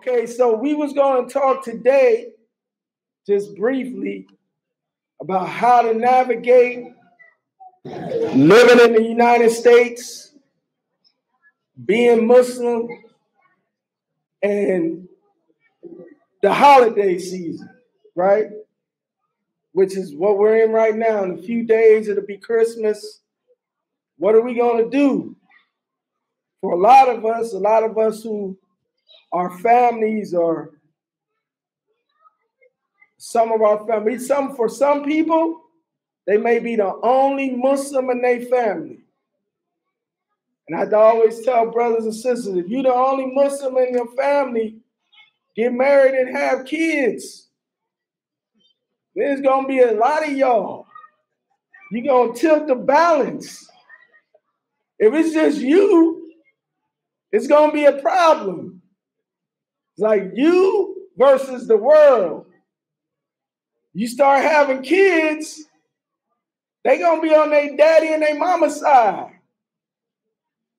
Okay, so we was going to talk today, just briefly, about how to navigate living in the United States, being Muslim, and the holiday season, right? Which is what we're in right now. In a few days, it'll be Christmas. What are we going to do? For a lot of us, a lot of us who our families or some of our families, some for some people, they may be the only Muslim in their family. And I always tell brothers and sisters, if you're the only Muslim in your family, get married and have kids. There's gonna be a lot of y'all. You're gonna tilt the balance. If it's just you, it's gonna be a problem. It's like you versus the world. You start having kids, they gonna be on their daddy and their mama side.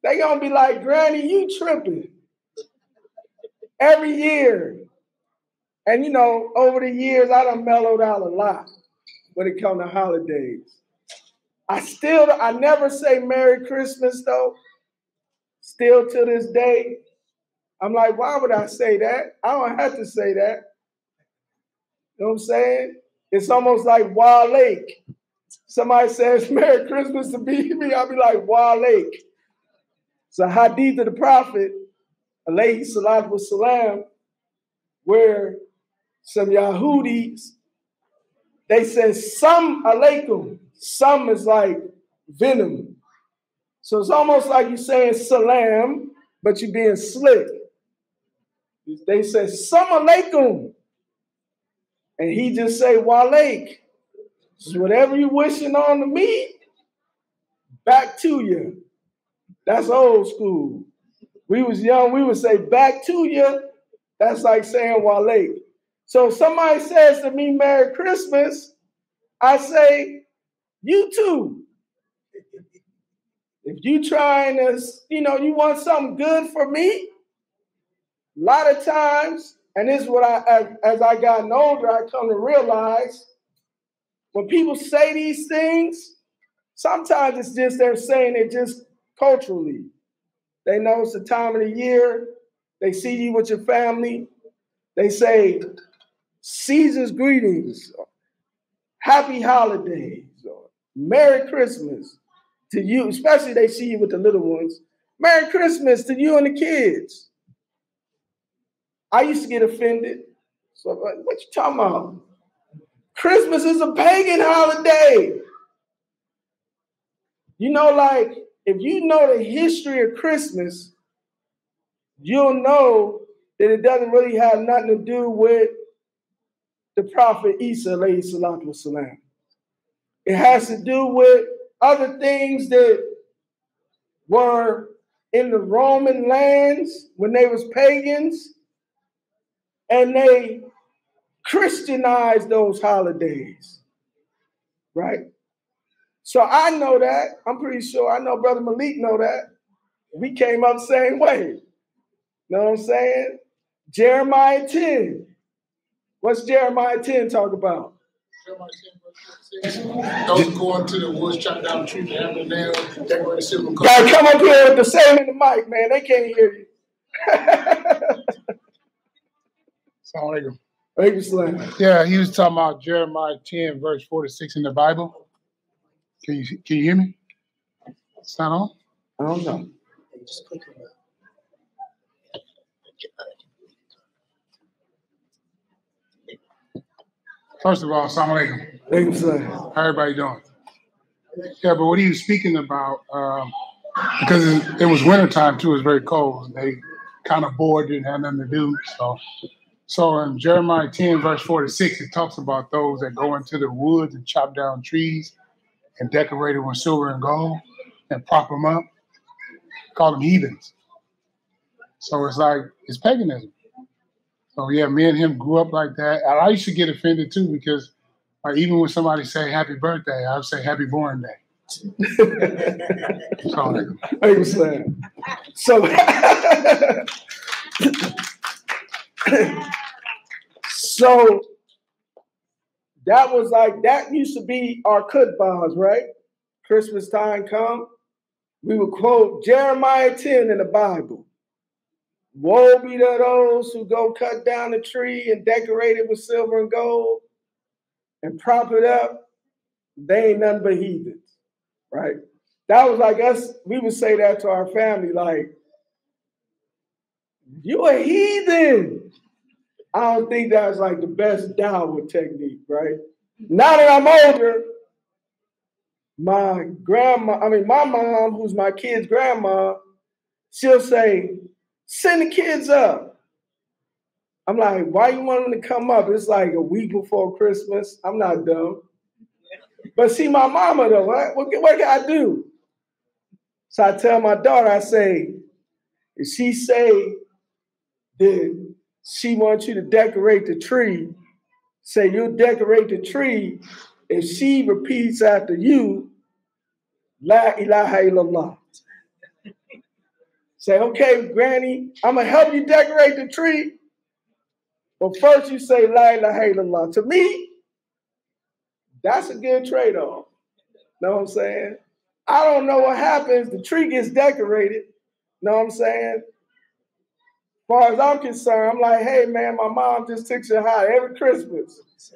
They gonna be like, Granny, you tripping every year. And you know, over the years, I done mellowed out a lot when it comes to holidays. I still, I never say Merry Christmas though. Still to this day, I'm like, why would I say that? I don't have to say that. You know what I'm saying? It's almost like Waleik. Somebody says Merry Christmas to be me, I'll be like Waleik. So hadith of the Prophet, alayhi salatu salam, where some Yahudis, they said some alaikum. Some is like venom. So it's almost like you're saying salam, but you're being slick. They say, Summer alaikum. And he just say, Waleik. Whatever you wishing on to me, back to you. That's old school. We was young, we would say back to you. That's like saying Waleik. So somebody says to me, Merry Christmas, I say, you too. If you trying to, you know, you want something good for me, a lot of times, and this is what I, as, as I gotten older, I come to realize when people say these things, sometimes it's just they're saying it just culturally. They know it's the time of the year. They see you with your family. They say, Caesar's greetings, happy holidays, Merry Christmas to you, especially they see you with the little ones. Merry Christmas to you and the kids. I used to get offended. So like, what you talking about? Christmas is a pagan holiday. You know, like if you know the history of Christmas, you'll know that it doesn't really have nothing to do with the prophet Isa, wasalam. It has to do with other things that were in the Roman lands when they was pagans, and they Christianized those holidays, right? So I know that. I'm pretty sure I know Brother Malik know that. We came up the same way. You know what I'm saying? Jeremiah 10. What's Jeremiah 10 talk about? Those going to the woods, chop down trees, have the nail, decorate the silver Guys, come up here with the same in the mic, man. They can't hear you. Assalamu alaikum. Yeah, he was talking about Jeremiah 10, verse 46 in the Bible. Can you can you hear me? It's not on? I don't know. Just click on First of all, assalamu alaikum. How everybody doing? Yeah, but what he was speaking about, um, because it, it was wintertime too, it was very cold. They kind of bored, didn't have nothing to do. So so in Jeremiah 10, verse 46, it talks about those that go into the woods and chop down trees and decorate them with silver and gold and prop them up. Call them heathens. So it's like, it's paganism. So yeah, me and him grew up like that. And I used to get offended too because like, even when somebody say happy birthday, I would say happy born day. so, so so that was like that used to be our khutbahs, right? Christmas time come, we would quote Jeremiah 10 in the Bible. Woe be to those who go cut down the tree and decorate it with silver and gold and prop it up. They ain't nothing but heathens, right? That was like us, we would say that to our family, like, you a heathen. I don't think that's like the best dawah technique, right? Now that I'm older, my grandma, I mean, my mom, who's my kid's grandma, she'll say, send the kids up. I'm like, why you want them to come up? It's like a week before Christmas. I'm not dumb. But see, my mama though, what, what, what can I do? So I tell my daughter, I say, if she say that she wants you to decorate the tree, say you'll decorate the tree. If she repeats after you, La ilaha illallah. Say, okay, Granny, I'm gonna help you decorate the tree. But first you say La ilaha illallah. To me, that's a good trade-off. Know what I'm saying? I don't know what happens. The tree gets decorated. Know what I'm saying? Far as I'm concerned, I'm like, hey man, my mom just takes you high every Christmas.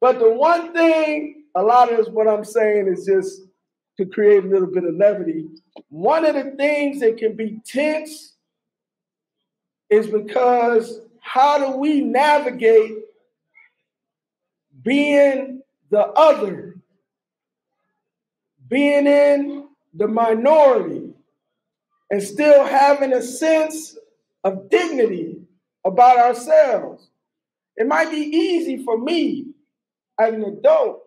but the one thing a lot of what I'm saying is just to create a little bit of levity. One of the things that can be tense is because how do we navigate being the other, being in the minority, and still having a sense of dignity about ourselves? It might be easy for me as an adult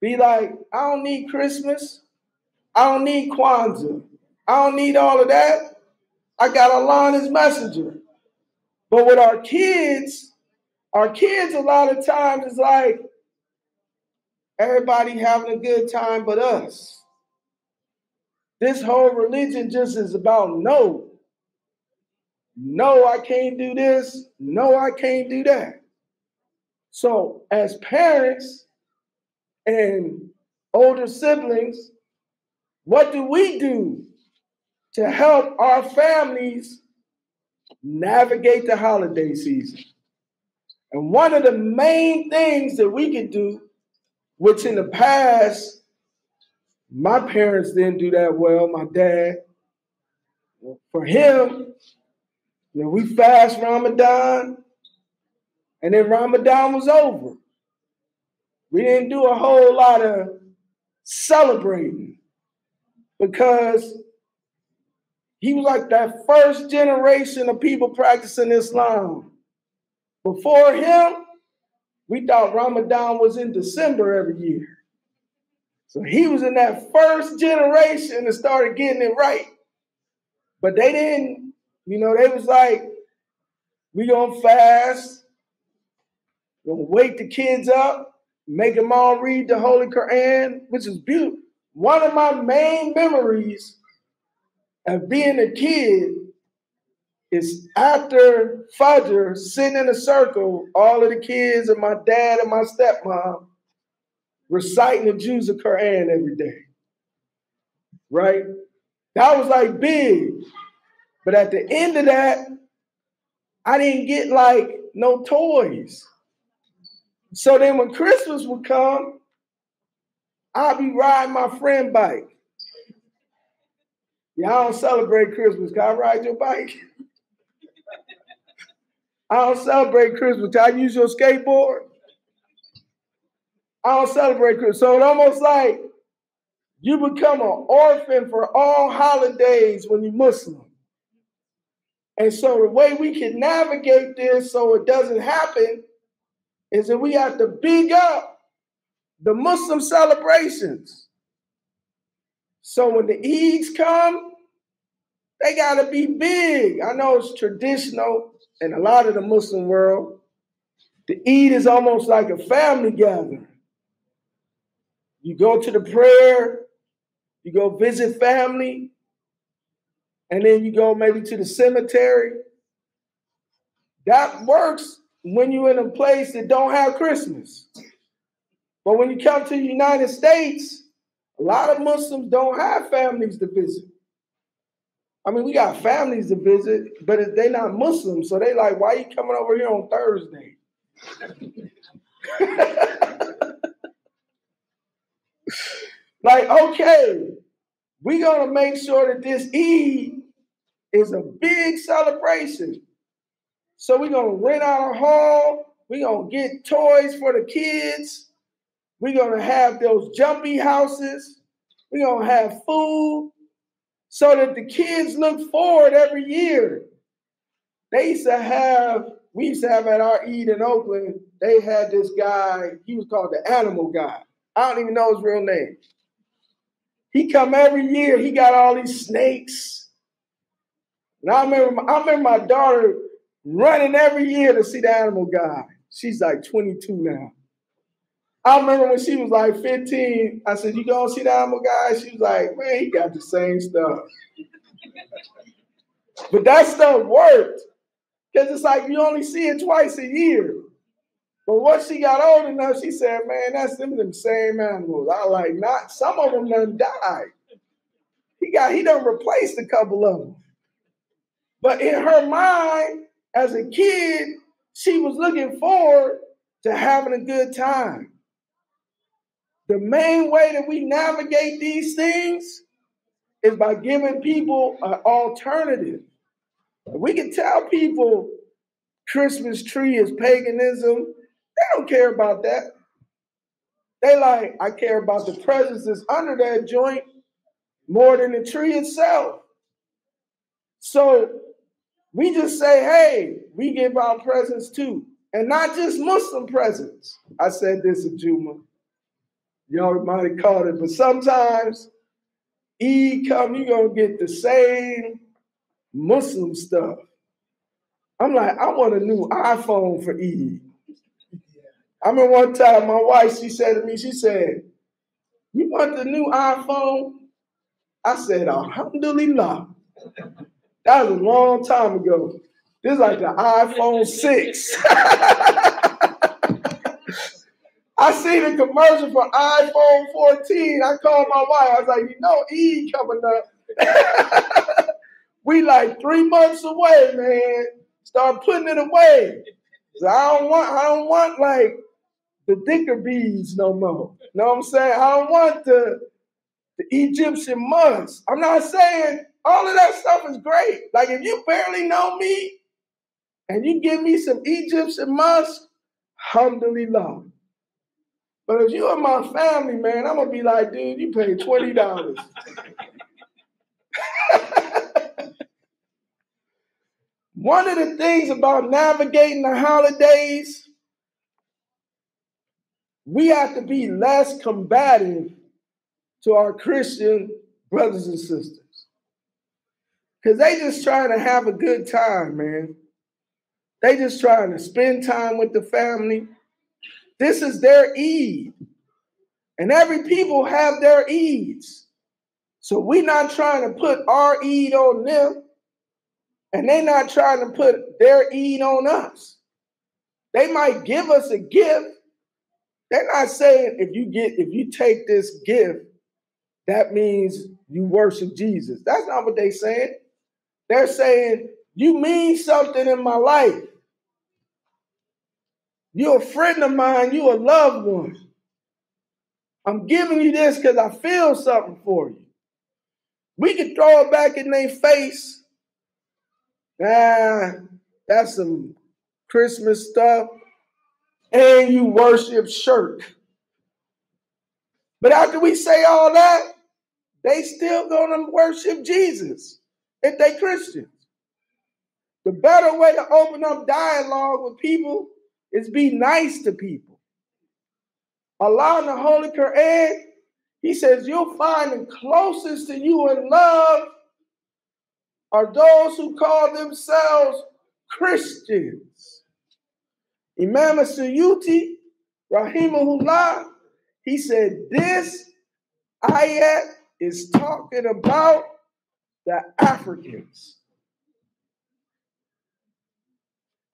be like, I don't need Christmas. I don't need Kwanzaa. I don't need all of that. I got His Messenger. But with our kids, our kids a lot of times is like everybody having a good time but us. This whole religion just is about no. No, I can't do this. No, I can't do that. So, as parents, and older siblings, what do we do to help our families navigate the holiday season? And one of the main things that we could do, which in the past, my parents didn't do that well, my dad. For him, you know, we fast Ramadan, and then Ramadan was over. We didn't do a whole lot of celebrating because he was like that first generation of people practicing Islam. Before him, we thought Ramadan was in December every year. So he was in that first generation that started getting it right. But they didn't, you know, they was like, we gonna fast, gonna wake the kids up, make them all read the Holy Quran, which is beautiful. One of my main memories of being a kid is after Fajr, sitting in a circle, all of the kids and my dad and my stepmom reciting the Juz of Quran every day. Right? That was like big. But at the end of that, I didn't get like no toys. So then when Christmas would come, I'd be riding my friend bike. Y'all don't celebrate Christmas. Can I ride your bike? I don't celebrate Christmas. Can I use your skateboard? I don't celebrate Christmas. So it's almost like you become an orphan for all holidays when you're Muslim. And so the way we can navigate this so it doesn't happen is that we have to big up the Muslim celebrations. So when the Eids come, they got to be big. I know it's traditional in a lot of the Muslim world. The Eid is almost like a family gathering. You go to the prayer, you go visit family, and then you go maybe to the cemetery. That works when you're in a place that don't have Christmas. But when you come to the United States, a lot of Muslims don't have families to visit. I mean, we got families to visit, but they're not Muslims. So they like, why are you coming over here on Thursday? like, okay, we're gonna make sure that this Eid is a big celebration. So we're gonna rent out a hall, we're gonna get toys for the kids, we're gonna have those jumpy houses, we're gonna have food so that the kids look forward every year. They used to have, we used to have at our Eid in Oakland, they had this guy, he was called the animal guy. I don't even know his real name. He come every year, he got all these snakes. And I remember, I remember my daughter running every year to see the animal guy. She's like 22 now. I remember when she was like 15, I said, You gonna see the animal guy? She was like, Man, he got the same stuff. but that stuff worked. Because it's like you only see it twice a year. But once she got old enough, she said, Man, that's them, them same animals. I like not some of them done died. He got he done replaced a couple of them. But in her mind, as a kid, she was looking forward to having a good time. The main way that we navigate these things is by giving people an alternative. We can tell people Christmas tree is paganism. They don't care about that. They like, I care about the presence that's under that joint more than the tree itself. So we just say, hey, we give our presents too. And not just Muslim presents. I said this in Juma. Y'all might have caught it, but sometimes E come, you gonna get the same Muslim stuff. I'm like, I want a new iPhone for E. I remember one time my wife, she said to me, she said, You want the new iPhone? I said, Alhamdulillah. That was a long time ago. This is like the iPhone 6. I seen a commercial for iPhone 14. I called my wife. I was like, you know, E coming up. we like three months away, man. Start putting it away. So I don't want, I don't want like the dhikr beads no more. You know what I'm saying? I don't want the the Egyptian musk. I'm not saying all of that stuff is great. Like if you barely know me and you give me some Egyptian musk, alhamdulillah. But if you are my family, man, I'm gonna be like, dude, you paid twenty dollars. One of the things about navigating the holidays, we have to be less combative to our Christian brothers and sisters. Because they just trying to have a good time, man. They just trying to spend time with the family. This is their Eid. And every people have their Eids. So we're not trying to put our Eid on them. And they're not trying to put their Eid on us. They might give us a gift. They're not saying if you get if you take this gift, that means you worship Jesus. That's not what they're saying. They're saying you mean something in my life. You're a friend of mine. You're a loved one. I'm giving you this because I feel something for you. We can throw it back in their face. Ah, that's some Christmas stuff. And you worship shirk. But after we say all that, they still gonna worship Jesus if they Christians. The better way to open up dialogue with people is be nice to people. Allah in the Holy Quran, He says, You'll find the closest to you in love are those who call themselves Christians. Imam Suyuti, Rahimahullah, he said, This ayat is talking about the Africans.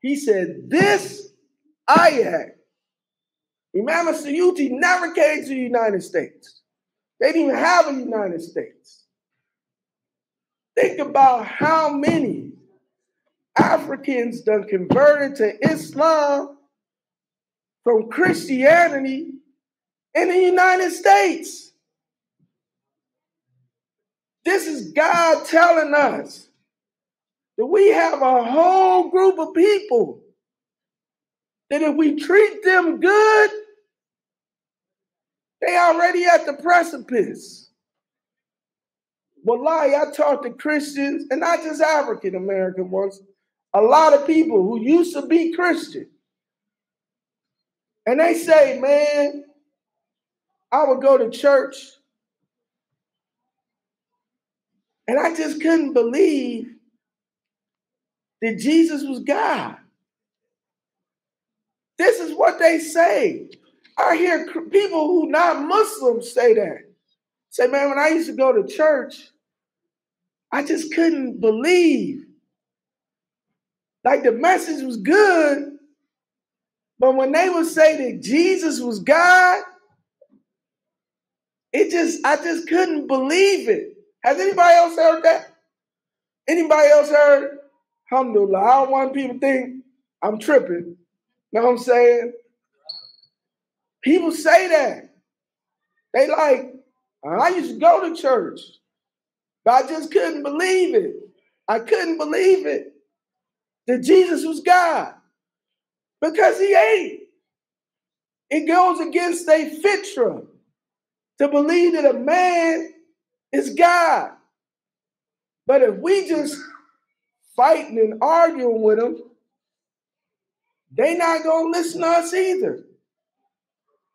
He said, This ayat, Imam Suyuti never came to the United States. They didn't even have a United States. Think about how many Africans done converted to Islam from Christianity in the United States. This is God telling us that we have a whole group of people that if we treat them good, they already at the precipice. Wallahi, I talked to Christians, and not just African American ones, a lot of people who used to be Christian. And they say, man, I would go to church and I just couldn't believe that Jesus was God. This is what they say. I hear people who not Muslims say that. Say, man, when I used to go to church, I just couldn't believe. Like the message was good, but when they would say that Jesus was God, it just, I just couldn't believe it. Has anybody else heard that? Anybody else heard? Alhamdulillah. I don't want people to think I'm tripping. Know what I'm saying? People say that. They like, I used to go to church, but I just couldn't believe it. I couldn't believe it that Jesus was God because he ain't. It goes against a fitra to believe that a man is God. But if we just fighting and arguing with them, they not gonna listen to us either.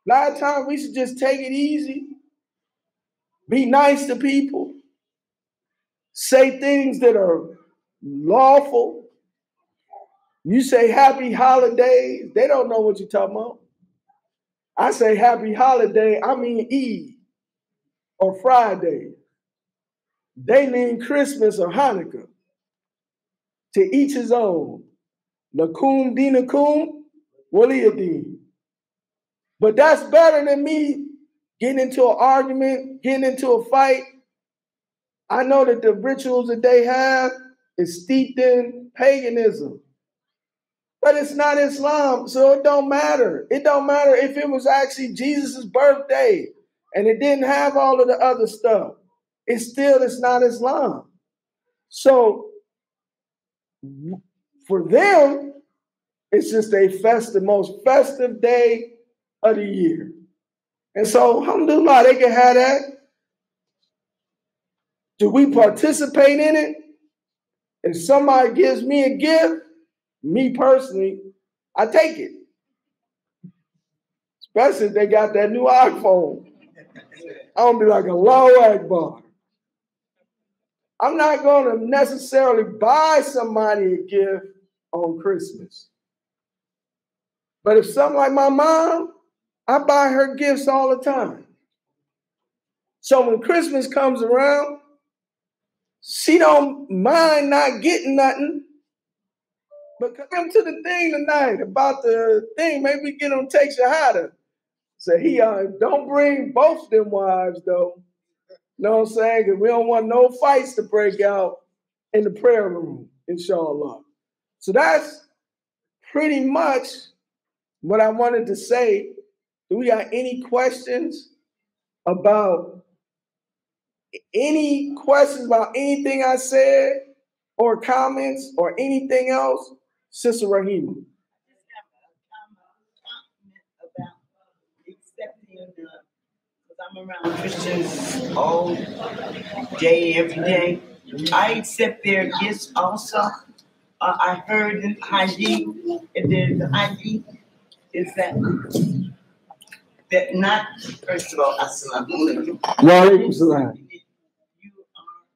A lot of times we should just take it easy, be nice to people, say things that are lawful. You say happy holidays, they don't know what you're talking about. I say happy holiday, I mean Eid or Friday. They mean Christmas or Hanukkah. To each his own. Lakum dinakum waliyadin. But that's better than me getting into an argument, getting into a fight. I know that the rituals that they have is steeped in paganism. But it's not Islam, so it don't matter. It don't matter if it was actually Jesus' birthday and it didn't have all of the other stuff. It's still it's not Islam. So for them, it's just a festive, most festive day of the year. And so, alhamdulillah, they can have that. Do we participate in it? If somebody gives me a gift, me personally, I take it. Especially if they got that new iPhone. I'm gonna be like Allahu Akbar. I'm not gonna necessarily buy somebody a gift on Christmas. But if something like my mom, I buy her gifts all the time. So when Christmas comes around, she don't mind not getting nothing but come to the thing tonight about the thing. Maybe get him take Shahada. Say he uh, don't bring both them wives though. Know what I'm saying? Because we don't want no fights to break out in the prayer room, inshallah. So that's pretty much what I wanted to say. Do we got any questions about any questions about anything I said or comments or anything else? Sister Rahima. I'm around Christians all day, every day. I accept their gifts also. Uh, I heard in ID, and then the ID is that that not first of all, assalamu alaikum. You are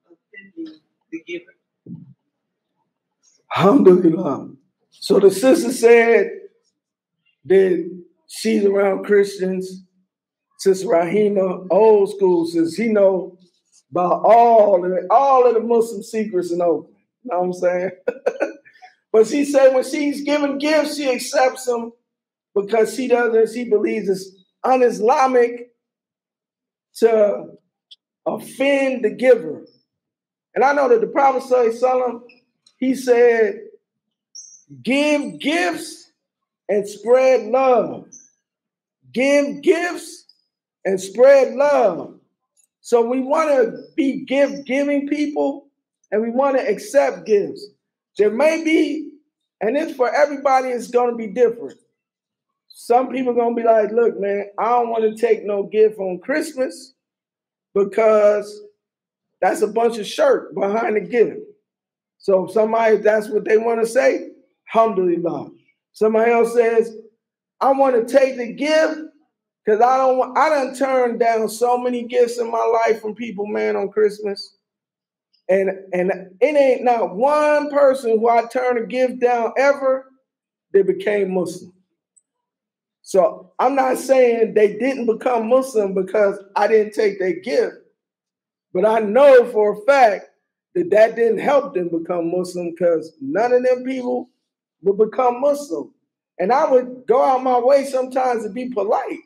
offending the giver. Alhamdulillah. So the sister said that she's around Christians. Sister Rahima, old school, says he know about all of it, all of the Muslim secrets in Oakland. You know what I'm saying? but she said when she's giving gifts, she accepts them because she doesn't, she believes it's un-Islamic to offend the giver. And I know that the Prophet he said, give gifts and spread love. Give gifts and spread love. So we want to be gift giving people and we want to accept gifts. There may be, and it's for everybody, it's going to be different. Some people are going to be like, look, man, I don't want to take no gift on Christmas because that's a bunch of shirk behind the gift. So if somebody, that's what they want to say, alhamdulillah. Somebody else says, I want to take the gift because I don't want, I done turned down so many gifts in my life from people, man, on Christmas. And and it ain't not one person who I turned a gift down ever that became Muslim. So I'm not saying they didn't become Muslim because I didn't take their gift, but I know for a fact that that didn't help them become Muslim because none of them people would become Muslim. And I would go out my way sometimes to be polite.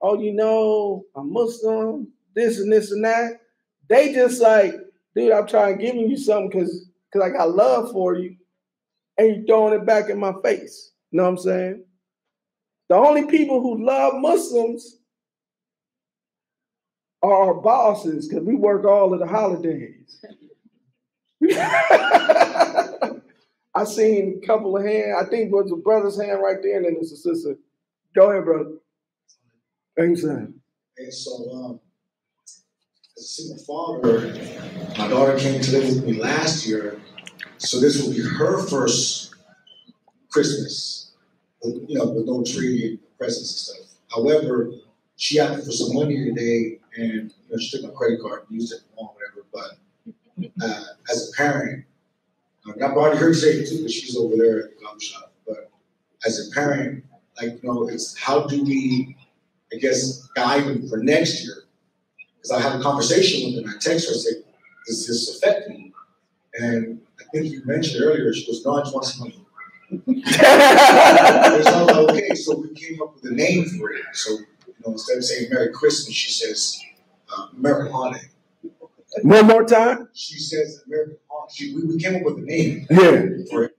Oh, you know, I'm Muslim, this and this and that. They just like, dude, I'm trying giving you something because because I got love for you, and you throwing it back in my face. You know what I'm saying? The only people who love Muslims are our bosses because we work all of the holidays. I seen a couple of hands. I think it was a brother's hand right there, and then it's a sister. Go ahead, brother. Thanks, And so, um, as a single father, my daughter came to live with me last year, so this will be her first Christmas you know, with no tree and presents and stuff. However, she asked for some money today, and you know, she took my credit card and used it for whatever. But uh, as a parent, I I've already heard say it too, because she's over there at the gum shop. But as a parent, like you know, it's how do we, I guess, guide them for next year? Because I had a conversation with her, and I text her, and say, "Does this affect me?" And I think you mentioned earlier, she goes, "No, I just want some money." okay, so we came up with a name for it. So, you know, instead of saying Merry Christmas, she says uh, Holiday. One more time. She says American Holiday. She, we, we came up with a name yeah. for it.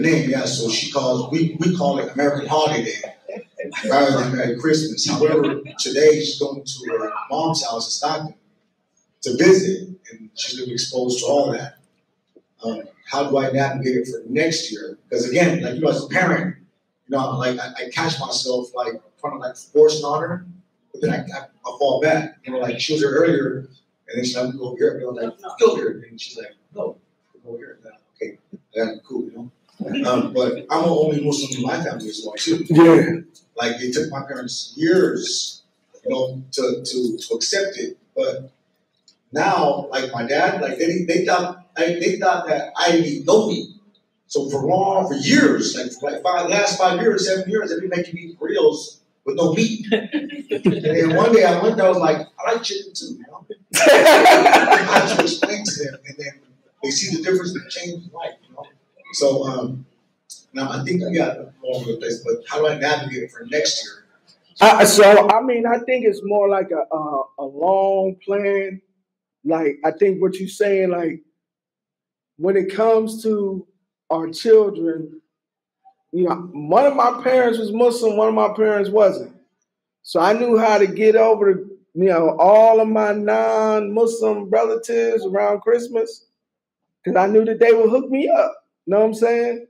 Name, yeah. So she calls we we call it American Holiday rather than Merry Christmas. However, today she's going to her mom's house in Stockton to visit, and she's going to be exposed to all that. Um, how do I navigate it for next year? Because again, like you know, as a parent, you know, like I, I catch myself like trying to like force on her, but then I, I, I fall back. You know, like she was here earlier, and then she's like, go over here. And I was like, go here. And she's like, no, go over here. okay, yeah, cool, you know. Um, but I'm the only Muslim in my family as well too. Yeah. Like it took my parents years, you know, to to to accept it. But now, like my dad, like they they thought I, they thought that I didn't know me. So for long, for years, like for like five, last five years, seven years, they've been making me grills with no meat. and then one day I went there, I was like, I like chicken too, you know? I had to explain to them, and then they see the difference in change life, you know? So um, now I think I got all over the place, but how do I navigate it for next year? Uh, so I mean, I think it's more like a, a a long plan. Like I think what you're saying, like when it comes to our children, you know, one of my parents was Muslim, one of my parents wasn't. So I knew how to get over, you know, all of my non-Muslim relatives around Christmas because I knew that they would hook me up. You know what I'm saying?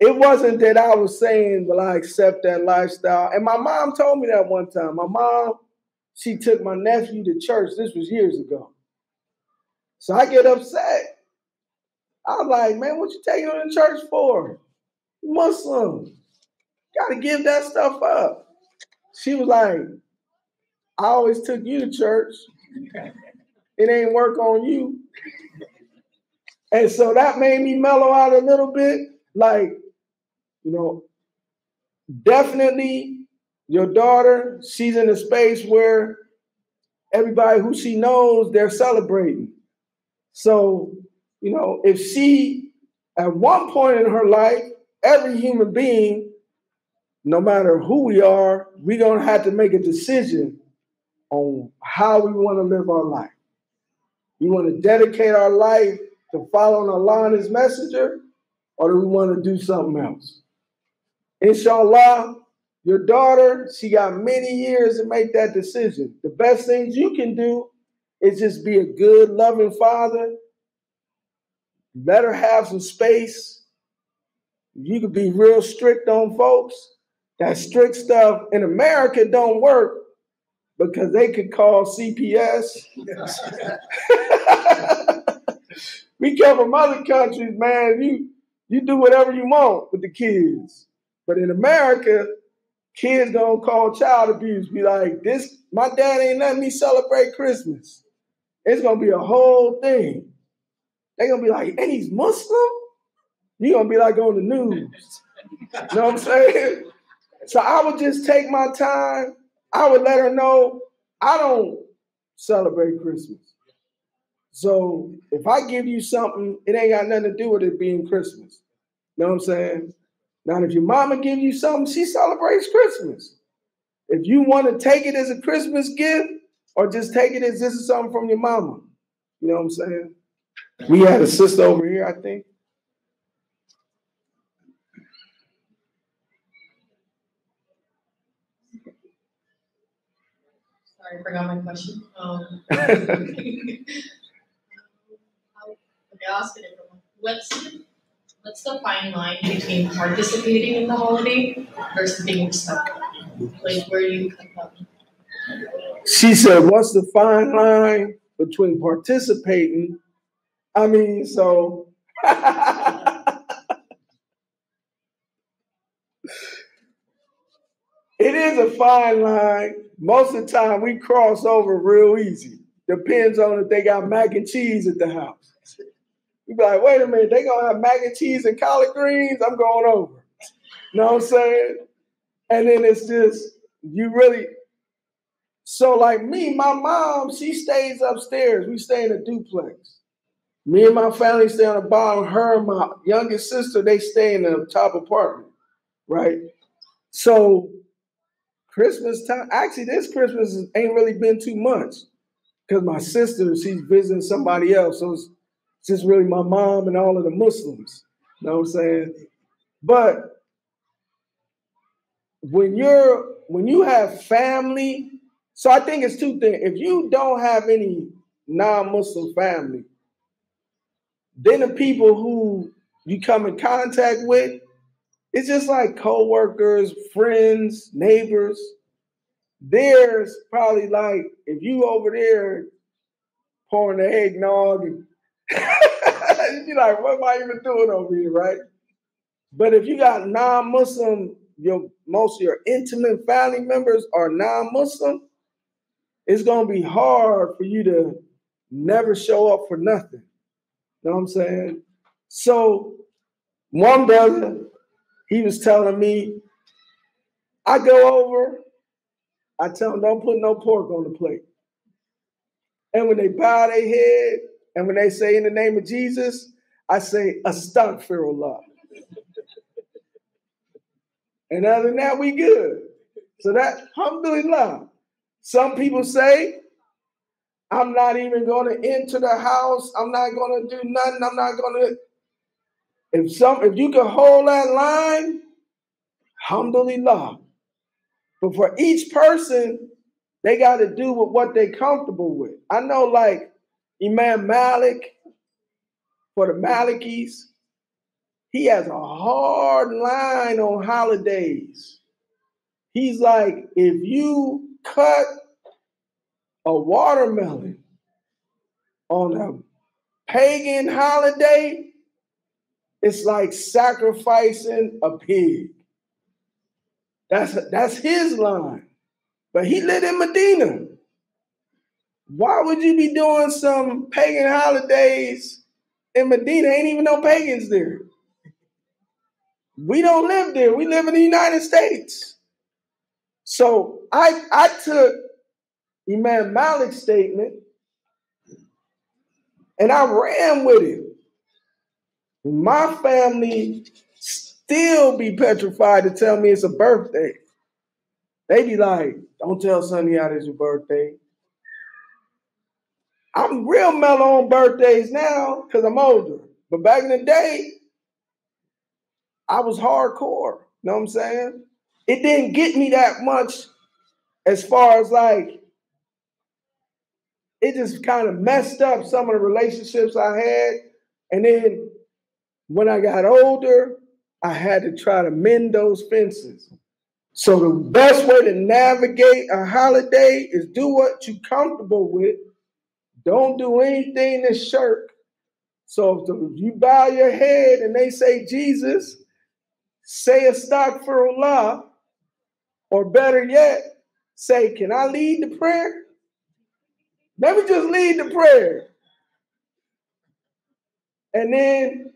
It wasn't that I was saying, well, I accept that lifestyle. And my mom told me that one time. My mom, she took my nephew to church. This was years ago. So I get upset. I'm like, man, what you taking him to church for? Muslim. Gotta give that stuff up. She was like, I always took you to church. It ain't work on you. And so that made me mellow out a little bit. Like, you know, definitely your daughter, she's in a space where everybody who she knows, they're celebrating. So, you know, if she, at one point in her life, every human being, no matter who we are, going to have to make a decision on how we want to live our life. We want to dedicate our life to following Allah and His messenger, or do we want to do something else? Inshallah, your daughter, she got many years to make that decision. The best things you can do is just be a good, loving father. Let her have some space. You could be real strict on folks. That strict stuff in America don't work because they could call CPS. we come from other countries, man. You you do whatever you want with the kids. But in America, kids gonna call child abuse, be like, this, my dad ain't letting me celebrate Christmas. It's gonna be a whole thing. They gonna be like, and he's Muslim? You gonna be like on the news. you know what I'm saying? So I would just take my time. I would let her know I don't celebrate Christmas. So if I give you something, it ain't got nothing to do with it being Christmas. You know what I'm saying? Now, if your mama give you something, she celebrates Christmas. If you want to take it as a Christmas gift, or just take it as this is something from your mama, you know what I'm saying? We had a sister over here, I think. Sorry, I forgot my question. Um, okay, I'll ask it What's What's the fine line between participating in the holiday versus being respectful? Like, where do you cut that? She said, What's the fine line between participating? I mean, so. it is a fine line. Most of the time, we cross over real easy. Depends on if they got mac and cheese at the house. You be like, wait a minute, they gonna have mac and cheese and collard greens. I'm going over. You know what I'm saying? And then it's just you really. So like me, my mom, she stays upstairs. We stay in a duplex. Me and my family stay on the bottom. Her and my youngest sister, they stay in the top apartment, right? So Christmas time, actually, this Christmas ain't really been too much because my sister, she's visiting somebody else. So it's just really my mom and all of the Muslims. You know what I'm saying? But when you're when you have family, so I think it's two things. If you don't have any non-Muslim family, then the people who you come in contact with, it's just like co-workers, friends, neighbors. There's probably like if you over there pouring the eggnog and You'd be like, what am I even doing over here, right? But if you got non-Muslim, your most of your intimate family members are non-Muslim, it's gonna be hard for you to never show up for nothing. You know what I'm saying? So one brother, he was telling me, I go over, I tell him, don't put no pork on the plate. And when they bow their head, and when they say in the name of Jesus, I say astaghfirullah. and other than that, we good. So that, alhamdulillah. Some people say, I'm not even going to enter the house. I'm not going to do nothing. I'm not going to. If some, if you can hold that line, alhamdulillah. But for each person, they got to do with what they comfortable with. I know, like Imam Malik, for the Malikis, he has a hard line on holidays. He's like, if you cut a watermelon on a pagan holiday, it's like sacrificing a pig. That's that's his line. But he lived in Medina. Why would you be doing some pagan holidays in Medina? Ain't even no pagans there. We don't live there. We live in the United States. So I I took Imam Malik's statement, and I ran with it. My family still be petrified to tell me it's a birthday. They be like, don't tell Sonny out it's your birthday. I'm real mellow on birthdays now because I'm older. But back in the day, I was hardcore. You know what I'm saying? It didn't get me that much as far as like, it just kind of messed up some of the relationships I had. And then when I got older, I had to try to mend those fences. So the best way to navigate a holiday is do what you're comfortable with. Don't do anything to shirk. So if you bow your head and they say Jesus, say astaghfirullah, or better yet, say, Can I lead the prayer? Let me just lead the prayer. And then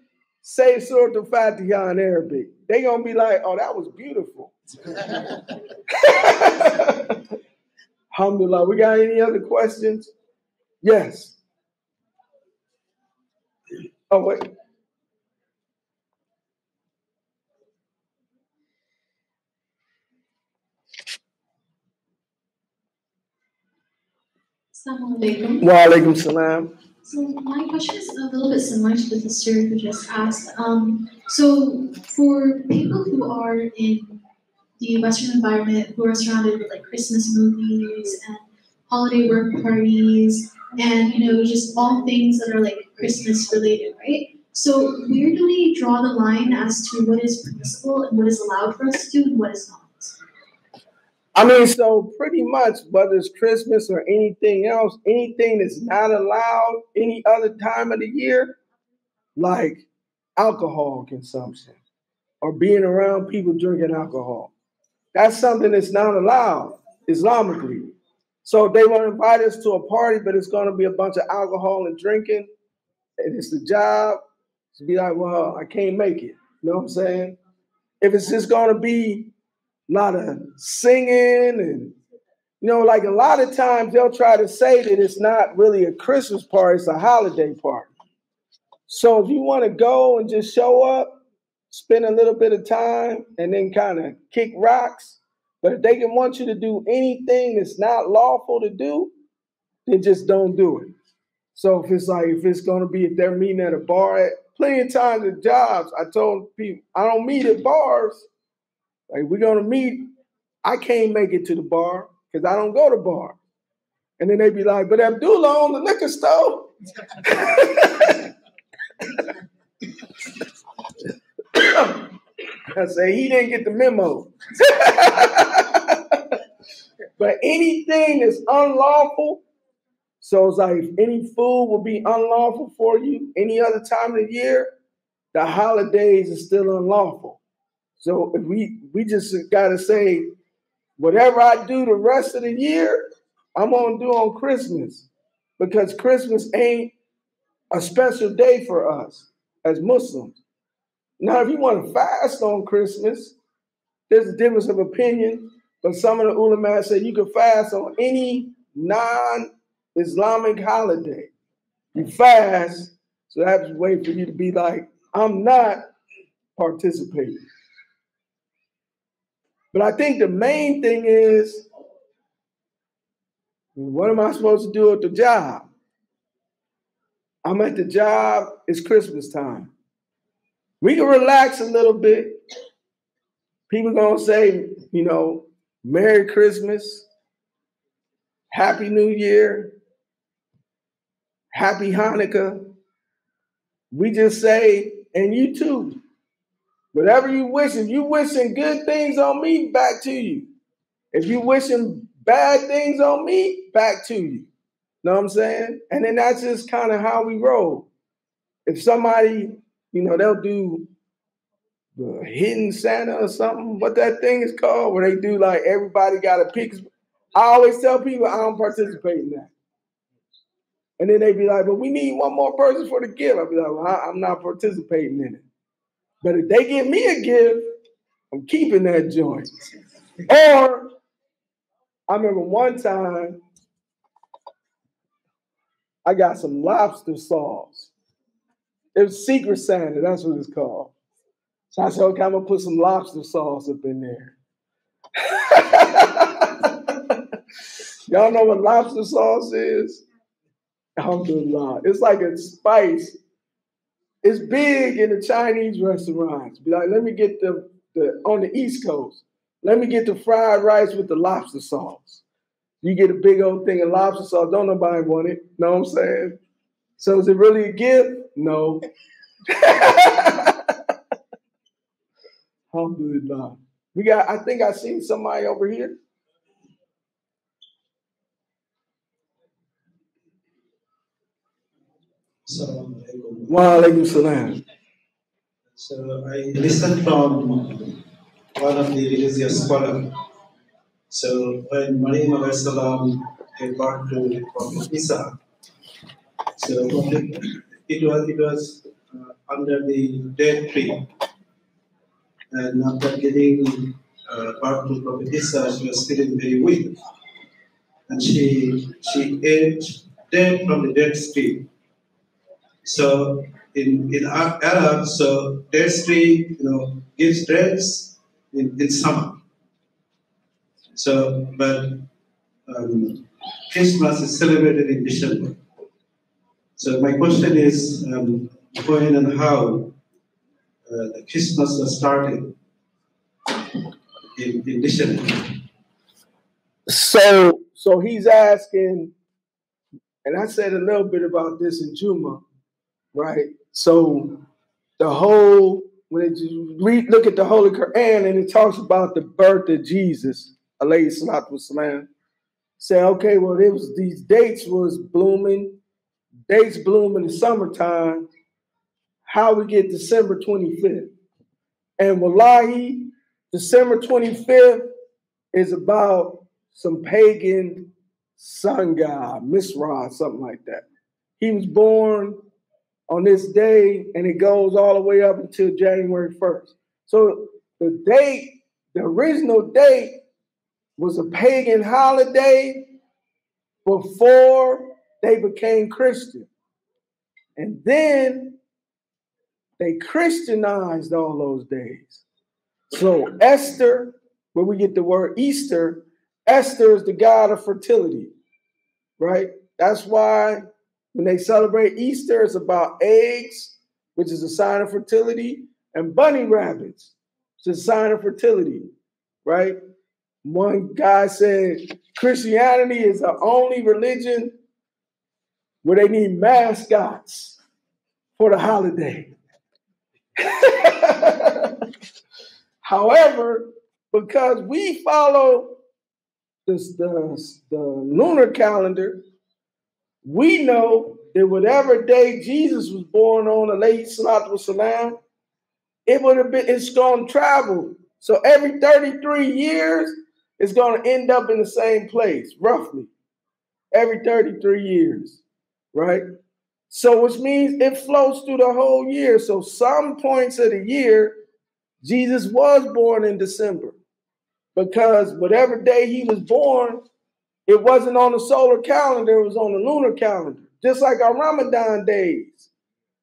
say Surah Al-Fatiha in Arabic. They're going to be like, oh, that was beautiful. Alhamdulillah. We got any other questions? Yes. Oh, wait. Wa alaikum salam. So my question is a little bit similar to the sister who just asked. Um, so for people who are in the Western environment, who are surrounded with like Christmas movies and holiday work parties, and you know just all things that are like Christmas related, right? So where do we draw the line as to what is permissible and what is allowed for us to do and what is not? I mean, so pretty much whether it's Christmas or anything else, anything that's not allowed any other time of the year, like alcohol consumption or being around people drinking alcohol, that's something that's not allowed Islamically. So they want to invite us to a party, but it's going to be a bunch of alcohol and drinking, and it's the job to be like, well, I can't make it. You know what I'm saying? If it's just going to be a lot of singing and you know, like a lot of times they'll try to say that it's not really a Christmas party, it's a holiday party. So if you want to go and just show up, spend a little bit of time, and then kind of kick rocks, but if they can want you to do anything that's not lawful to do, then just don't do it. So if it's like if it's gonna be if they're meeting at a bar at plenty of times at jobs, I told people I don't meet at bars like we're gonna meet. I can't make it to the bar because I don't go to bar. And then they be like, but Abdullah on the liquor store. I say he didn't get the memo. but anything that's unlawful, so it's like if any food will be unlawful for you any other time of the year, the holidays are still unlawful. So we we just gotta say, whatever I do the rest of the year, I'm gonna do on Christmas. Because Christmas ain't a special day for us as Muslims. Now, if you want to fast on Christmas, there's a difference of opinion. But some of the ulama say you can fast on any non-Islamic holiday. You fast, so that's a way for you to be like, I'm not participating. But I think the main thing is what am I supposed to do at the job? I'm at the job, it's Christmas time. We can relax a little bit. People gonna say, you know, Merry Christmas, Happy New Year, Happy Hanukkah. We just say, and you too. Whatever you wish, if you wishing good things on me, back to you. If you wishing bad things on me, back to you. Know what I'm saying? And then that's just kind of how we roll. If somebody, you know, they'll do the hidden Santa or something, what that thing is called, where they do like everybody got a pick. I always tell people I don't participate in that. And then they be like, but we need one more person for the gift. I'll be like, well, I, I'm not participating in it. But if they give me a gift, I'm keeping that joint. Or I remember one time I got some lobster sauce. It was Secret Santa, that's what it's called. So I said, okay, I'm gonna put some lobster sauce up in there. Y'all know what lobster sauce is? Alhamdulillah. It's like a spice. It's big in the Chinese restaurants. Be like, let me get the, the on the East Coast. Let me get the fried rice with the lobster sauce. You get a big old thing of lobster sauce. Don't nobody want it. Know what I'm saying? So is it really a gift? No. Alhamdulillah. We got, I think I seen somebody over here. Wa alaikum salam. So I listened from one of the religious scholars. So when Maryam gave birth to Prophet Isa, so it was it was uh, under the dead tree, and after getting uh, birth to Prophet Isa, she was feeling very weak, and she she ate dead from the dead tree. So in, in Arab, so dentistry, you know, gives dreads in, in summer. So, but um, Christmas is celebrated in December. So my question is, um, when and how uh, the Christmas was started in, in December. So, so he's asking, and I said a little bit about this in Juma right? So the whole when you read look at the Holy Quran and it talks about the birth of Jesus, alayhi salatu wasalam, say, okay, well, it was these dates was blooming, dates bloom in the summertime. How we get December 25th? And wallahi, December 25th is about some pagan sun god, Mithra, something like that. He was born on this day, and it goes all the way up until January 1st. So the date, the original date, was a pagan holiday before they became Christian. And then they Christianized all those days. So Ishtar, where we get the word Easter, Ishtar is the god of fertility, right? That's why when they celebrate Easter, it's about eggs, which is a sign of fertility, and bunny rabbits, which is a sign of fertility, right? One guy said Christianity is the only religion where they need mascots for the holiday. However, because we follow the, the lunar calendar, we know that whatever day Jesus was born on, alayhi salatu wasalam, it would have been, it's going to travel. So every 33 years, it's going to end up in the same place, roughly. Every 33 years, right? So, which means it flows through the whole year. So, some points of the year, Jesus was born in December because whatever day he was born, it wasn't on the solar calendar, it was on the lunar calendar, just like our Ramadan days.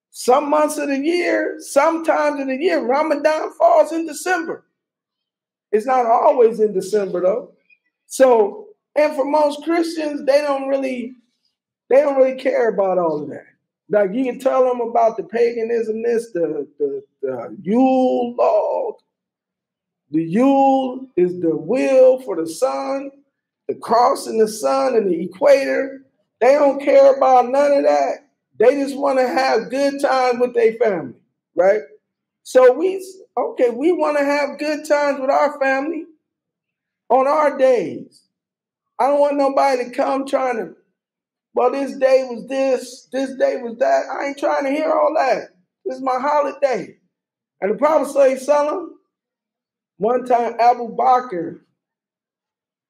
Some months of the year, sometimes in the year, Ramadan falls in December. It's not always in December though. So, and for most Christians, they don't really, they don't really care about all of that. Like you can tell them about the paganism, this, the, the, the Yule log. The Yule is the will for the sun the cross and the sun and the equator. They don't care about none of that. They just want to have good times with their family, right? So we okay, we want to have good times with our family on our days. I don't want nobody to come trying to, well, this day was this, this day was that. I ain't trying to hear all that. This is my holiday. And the Prophet Sallallahu one time Abu Bakr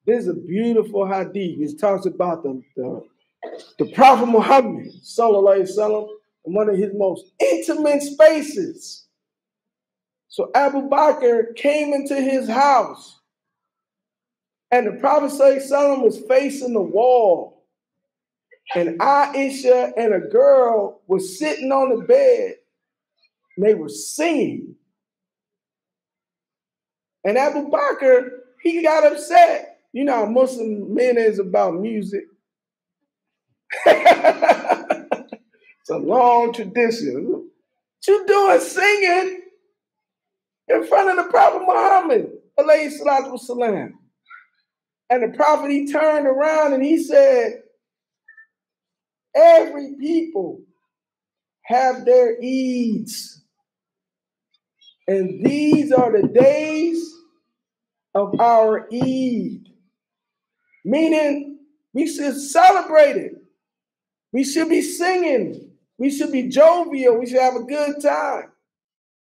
this is a beautiful hadith. It talks about the, the, the Prophet Muhammad, sallallahu alaihi wasallam, in one of his most intimate spaces. So Abu Bakr came into his house, and the Prophet sallallahu was facing the wall. and Aisha and a girl was sitting on the bed and they were singing. And Abu Bakr, he got upset. You know, Muslim men is about music. it's a long tradition. What you doing singing in front of the Prophet Muhammad, wasalam. And the prophet, he turned around and he said, Every people have their Eids. And these are the days of our Eid. Meaning, we should celebrate it. We should be singing. We should be jovial. We should have a good time.